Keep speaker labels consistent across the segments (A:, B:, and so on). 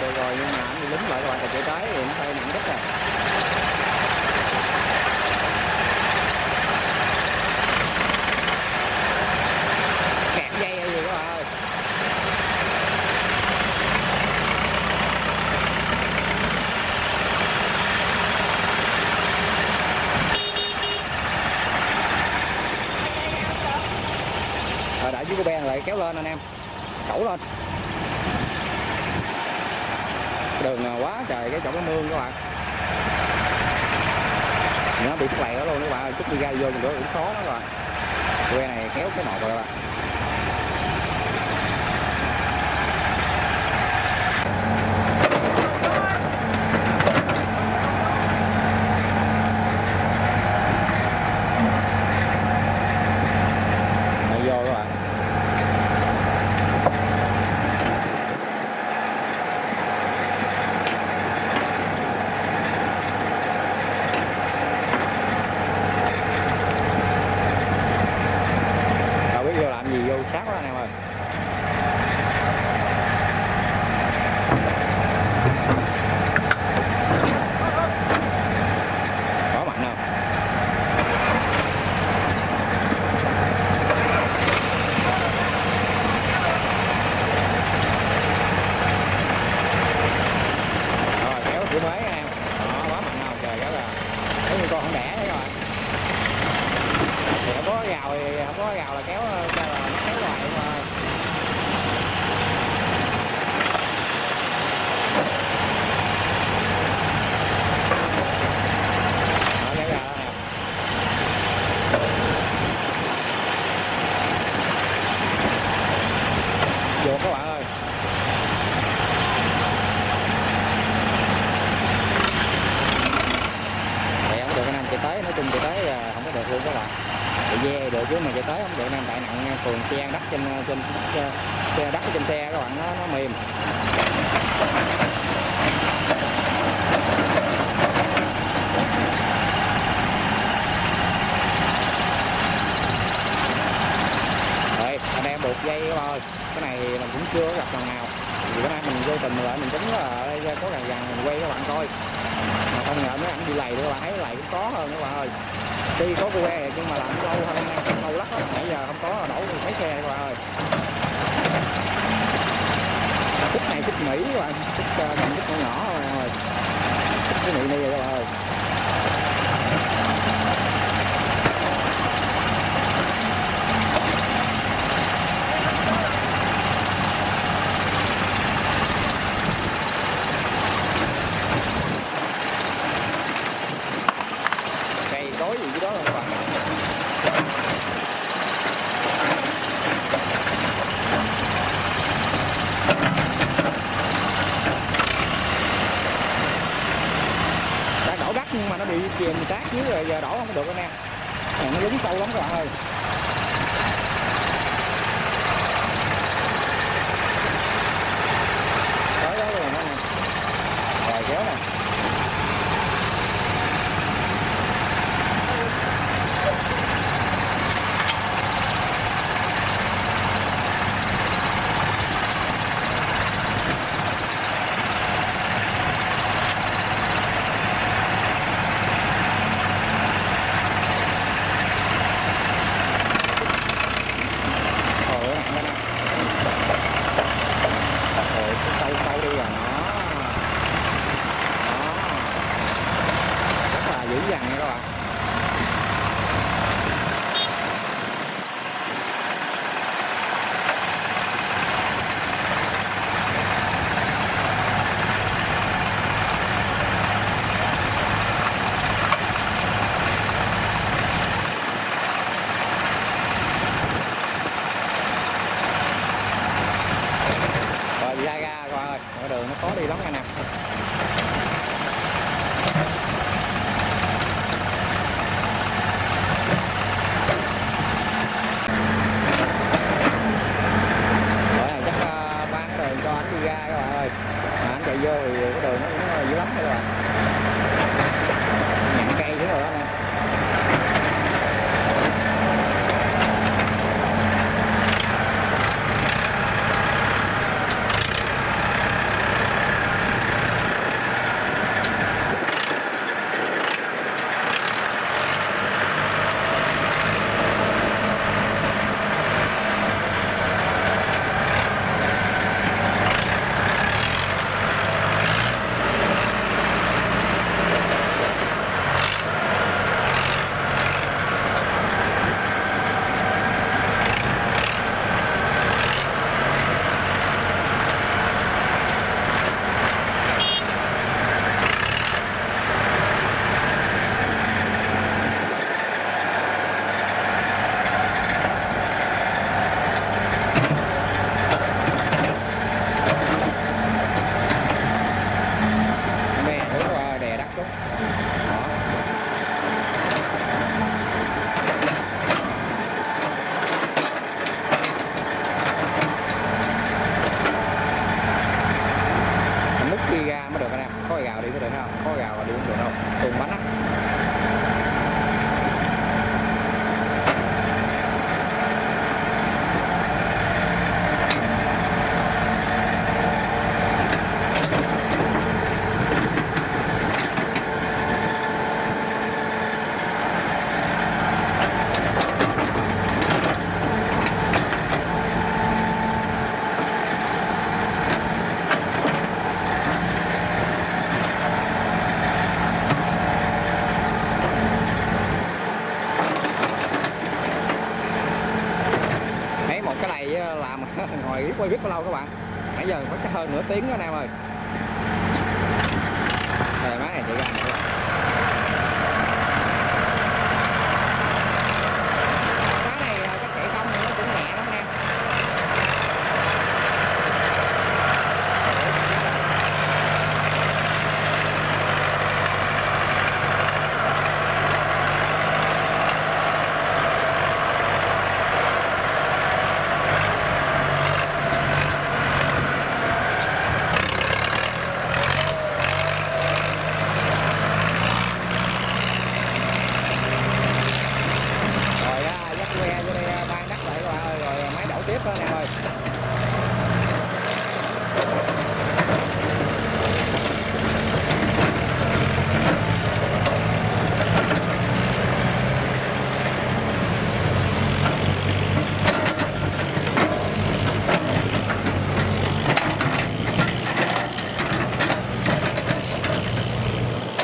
A: được rồi, nhưng mà anh đi lính lại các bạn tài chữa cháy thì nó hơi nặng rất rồi. Kẹt dây hay gì các bạn ơi. Ờ, rồi đại dưới cô ben lại kéo lên anh em. Cẩu lên đường quá trời, cái chỗ cái mương các bạn. Nó bị lầy đó luôn các bạn chút đi ra vô mình nữa cũng khó đó các bạn que này kéo cái nọt rồi các bạn Đây vô các bạn đâu biết vô làm gì vô sát quá anh em ơi. Có mạnh không? Rồi, kéo cửa mới anh em. Đó, quá mạnh không? Trời, kéo là giống như con không đẻ đấy rồi. thì không có gào thì không có gào là kéo cho là nó kéo lại mà Đó, kéo ra đó nè vô các bạn ơi. Thì không được anh em chạy tới nói chung chạy tới à, không có được luôn các bạn. Chạy ve được chứ mà chạy tới không được anh em tại nặng thường xe đất trên à, trên à, xe, xe đất trên xe các bạn nó nó mềm Rồi, anh đây các bạn ơi ờ, cái này thì mình cũng chưa gặp lần nào. Thì bữa nay mình vô tình lại mình tính là đây có gần gần mình quay các bạn coi. Mà không ngờ mấy anh đi lầy nữa, bạn thấy lầy cũng có hơn các bạn ơi. Tuy có que nhưng mà làm lâu hơn anh lâu lắm đó nãy giờ không có là đổ được mấy xe các bạn ơi. Xích này xích mỹ các bạn, xích mình xích nhỏ nhỏ các bạn ơi. Xích cái mỹ này các bạn ơi cây cối gì dưới đó không các bạn đã đổ đất nhưng mà nó bị chìm sát dưới rồi giờ đổ không có được anh em. À, nó lún sâu lắm các bạn ơi. Tới đó rồi nè rồi kéo nè. Làm ngồi quay biết bao lâu các bạn. Nãy giờ có hơn nửa tiếng đó, anh em ơi. Rồi máy này chạy ra nè các bạn máy này ờ, chắc chạy không thì nó cũng nhẹ lắm anh em rồi á, dắt que vô đây à, ban đắt lại các bạn ơi rồi máy đổ tiếp đó anh em ơi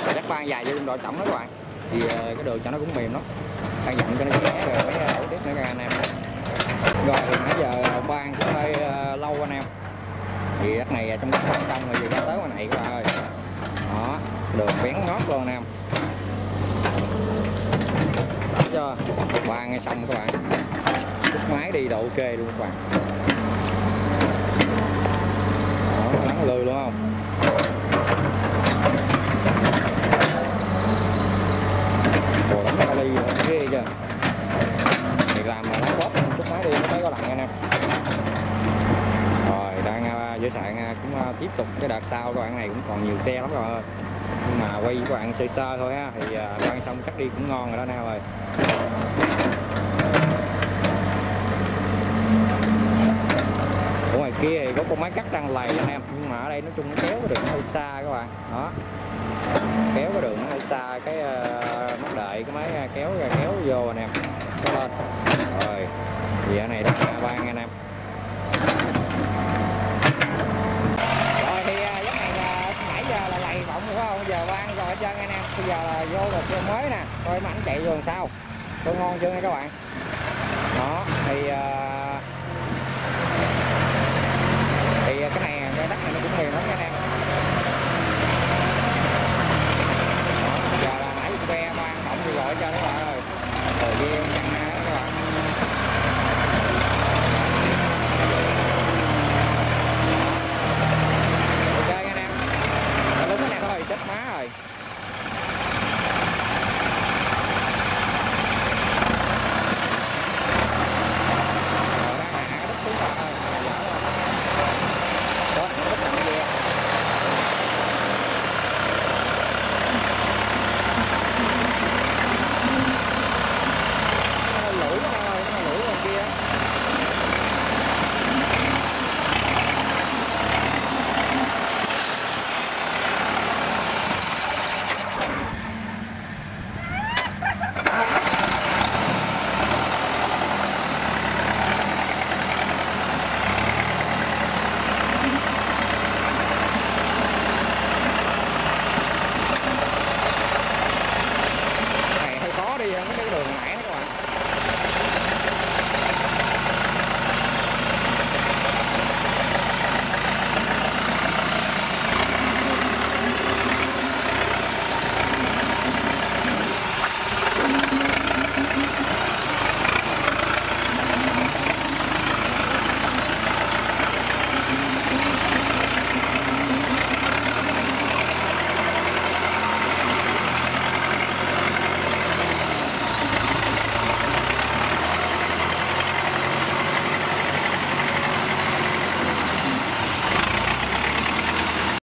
A: rồi dắt ban tổng trọng đó các bạn. Thì ờ, cái đường cho nó cũng mềm lắm. Đang dặn cho nó dễ rồi mấy đổ tiếp nữa các anh em rồi nãy giờ ban cũng hơi ờ, lâu anh em. Thì đất này trong đất ban xong rồi giờ ra tới ngoài này các bạn ơi. Đó đường bén ngót luôn anh em. Đó chưa? Ban ngay xong các bạn. Chút máy đi độ ok luôn các bạn. Đó nắng lười luôn không Ồ, đóng kali ghê chưa Việc làm mà lát bóp chút máy đi nó mới có lặng anh em Rồi đang uh, dưới sạn à, cũng à, tiếp tục cái đợt sau các bạn này cũng còn nhiều xe lắm rồi. Ơi Nhưng mà quay các bạn sơ sơ thôi ha Thì à, uh, quay xong cắt đi cũng ngon rồi đó nào rồi. ơi. Ở ngoài kia thì có con máy cắt đang lầy anh em Nhưng mà ở đây nói chung nó kéo cái đường nó hơi xa các bạn. Đó. Kéo cái đường nó hơi xa cái uh, mắt đợi cái máy à, kéo ra kéo vô anh em. Lên. Rồi. Thì ở này đặt ba anh em. hết trơn anh em. Bây giờ là vô là xe mới nè. Coi mảnh chạy rồi sau, coi ngon chưa nha các bạn? Đó thì uh, thì ờ, cái này cái đất này nó cũng mềm lắm nha anh em. Đó, giờ là nãy xe ban động rồi gọi cho các bạn ơi thời gian